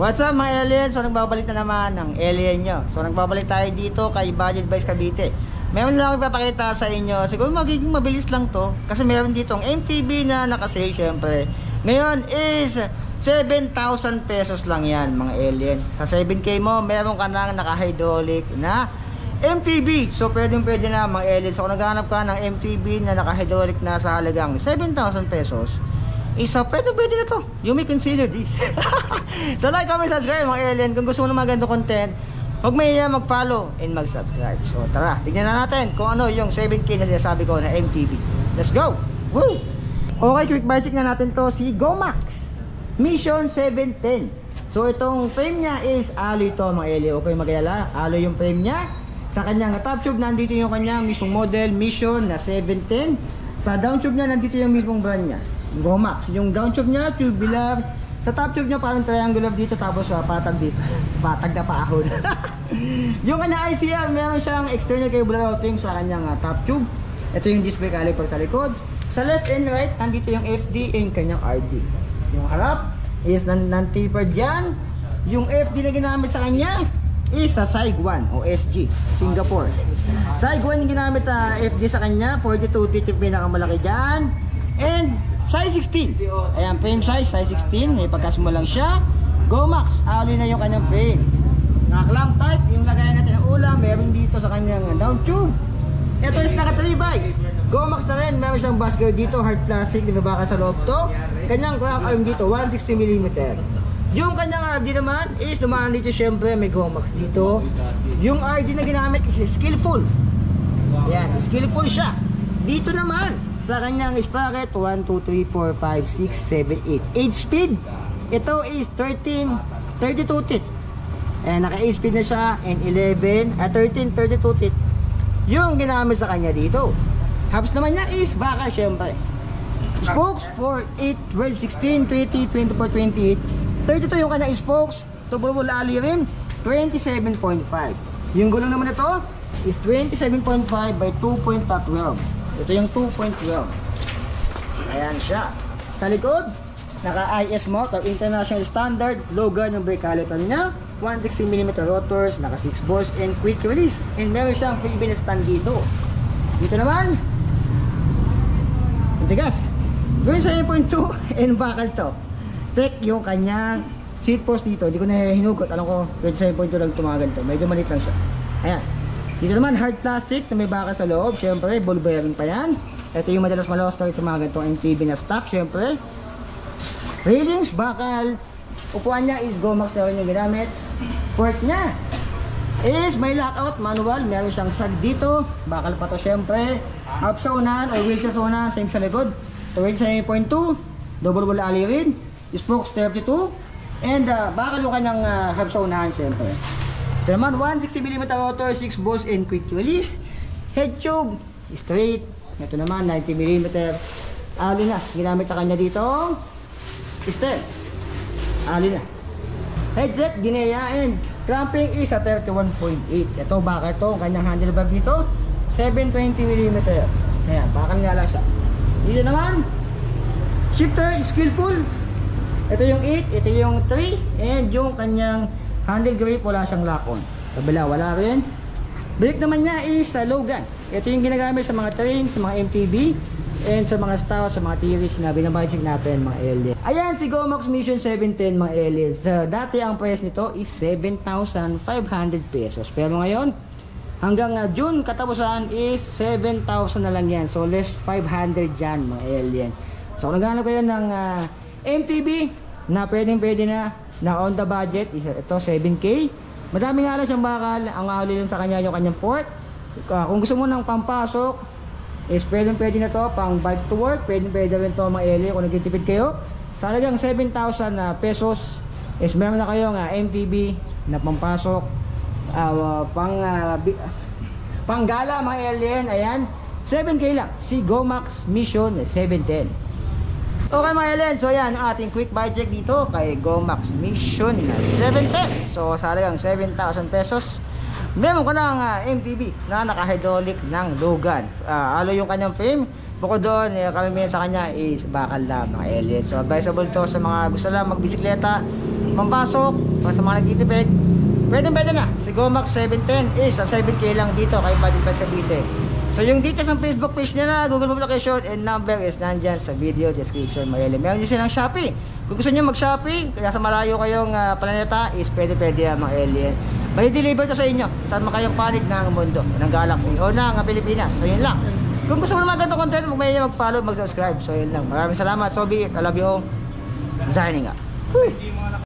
What's up mga aliens? So nagbabalik na naman ng alien nyo. So nagbabalik tayo dito kay Budget Vice Cavite. Meron lang ipapakita sa inyo. Siguro magiging mabilis lang to. Kasi meron dito ang MTB na nakasale syempre. Ngayon is 7,000 pesos lang yan mga alien. Sa 7K mo, meron ka nang naka-hydraulic na MTB. So pwedeng pwede na mga alien. So kung naghanap ka ng MTB na naka-hydraulic na sa halagang 7,000 pesos, isa, pwede pwede na to. You may consider this. so like, comment, subscribe mga alien. Kung gusto mo ng mga ganito content, huwag may uh, mag-follow and mag-subscribe. So tara, tignan na natin kung ano yung 7K na sinasabi ko na MTV. Let's go! Woo! Okay, quick buy check na natin to si Gomax Mission 710. So itong frame niya is alloy to mga alien. Kayong mag-alala. Alloy yung frame niya. Sa kanyang top tube, nandito yung kanyang mismong model Mission na 710. Sa down tube niya, nandito yung mismong brand niya. Gomax. Yung down tube niya, tubular. Sa top tube niya, parang triangular dito. Tapos uh, patag dito. patag na paahon. yung kanya ICL, meron siyang external cable routing sa kanyang uh, top tube. Ito yung display caliper sa likod. Sa left and right, nandito yung FD and kanyang RD. Yung harap is non-tapered dyan. Yung FD na ginamit sa kanya is sa SAIG-1 o SG, Singapore. SAIG-1 yung ginamit na uh, FD sa kanya, 42 teeth yung pinakamalaki dyan. And size 16. Ayan, frame size, size 16. May pagkasmo lang siya. Gomax, alloy na yung kanyang frame. Naka-clamp type, yung lagayan natin ng ulam, meron dito sa kanyang down tube. Ito is naka 3 by. Gomax na rin, meron siyang basket dito, hard plastic, nabaka sa loob to. Kanyang clamp arm dito, 160mm. Yung kanyang RD naman is dumaan dito syempre may Gomax dito. Yung RD na ginamit is skillful. Ayan, skillful siya. Dito naman, sa kanyang sprocket 1, 2, 3, 4, 5, 6, 7, 8 8 speed ito is 13 32 teeth. And naka 8 speed na siya and 11 at 13 32 teeth yung ginamit sa kanya dito. Hubs naman niya is baka syempre. Spokes 4, 8, 12, 16, 20, 24, 28 32 yung kanyang spokes tubular ali rin 27.5 yung gulong naman ito is 27.5 by 2.12 ito yung 2.12. Ayan siya. Sa likod, naka-IS motor, international standard, Logan yung brake caliper niya, 160mm rotors, naka 6 balls, and quick release. And meron siyang na stand dito. Dito naman, tigas. 27.2 and bakal to. Tek yung kanyang seat post dito. Hindi ko na hinugot. Alam ko, 27.2 lang tumagal to. Medyo maliit lang siya. Ayan. Dito naman hard plastic na may baka sa loob. Siyempre, ball bearing pa yan. Ito yung madalas malawas story sa mga ganitong MTB na stock. Siyempre, railings, bakal. Upuan niya is Gomax na rin yung ginamit. Port niya is may lockout manual. Meron siyang sag dito. Bakal pa to siyempre. Up sa unahan or wheel sa una. Same sa likod. Tuwid sa 8.2. Double wall alley rin. Spokes 32. And uh, bakal yung kanyang uh, hub sa unahan siyempre. Ito naman, 160mm rotor, 6 balls and quick release. Head tube, straight. Ito naman, 90mm. Ali na, ginamit sa kanya dito. Step. Ali na. Headset, gineya and clamping is a 31.8. Ito, baka ito, kanyang handlebar dito. 720mm. Ayan, bakal nga lang siya. Dito naman, shifter, skillful. Ito yung 8, ito yung 3, and yung kanyang Handle grip, wala siyang lock-on. Kabila, wala rin. Brake naman niya is sa uh, Logan. Ito yung ginagamit sa mga trains, sa mga MTB, and sa mga Star, sa mga T-Reach na binabudget natin mga alien. Ayan si Gomax Mission 710 mga aliens. Uh, dati ang price nito is 7,500 pesos. Pero ngayon, hanggang uh, June katapusan is 7,000 na lang yan. So less 500 yan mga alien. So kung naghanap kayo ng uh, MTB na pwedeng pwede na na on the budget ito 7k madami nga lang siyang bakal. Ang ahuli lang sa kanya yung kanyang fork uh, kung gusto mo ng pampasok is pwedeng pwede na to pang bike to work. Pwedeng pwede rin to mga LA kung nagtitipid kayo. Sa halagang 7,000 uh, pesos is meron na kayong uh, MTB na pampasok. Uh, pang uh, pang gala mga alien ayan 7k lang. Si Gomax Mission 710 Okay mga Ellen, so yan ang ating quick buy check dito kay Gomax Mission 710. So sa halagang 7,000 pesos, meron ka ng uh, MTB na naka-hydraulic ng Logan. Uh, alo yung kanyang frame. Bukod doon, eh, karamihan sa kanya is bakal mga Ellen. So advisable to sa mga gusto lang magbisikleta, pampasok, para sa mga nagtitipid, pwede pwede na. Si Gomax 710 is sa 7K lang dito kay Budget Price Cavite. So yung details ng Facebook page nila, Google Map location and number is nandyan sa video description. Mayroon meron din silang Shopee. Kung gusto niyo mag-Shopee, kaya sa malayo kayong ah, planeta, is pwede pwede yan mga alien. May deliver to sa inyo. Saan man kayong panig ng mundo, ng galaxy o ng Pilipinas. So yun lang. Kung gusto mo naman ganito content, huwag may mag-follow, mag-subscribe. So yun lang. Maraming salamat. So be it. I love you all. Signing up. Woo!